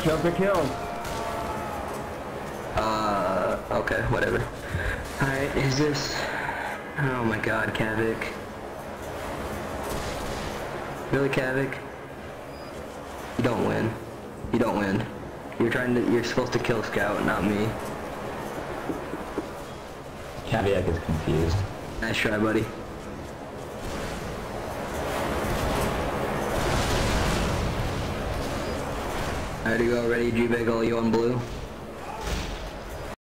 Kills are kills. Uh, okay, whatever. Alright, is this... Oh my god, Caviac. Really, Caviac? You don't win. You don't win. You're trying to, you're supposed to kill Scout, not me. Caviac is confused. Nice try, buddy. Ready to go, ready, G-Big, all you on blue?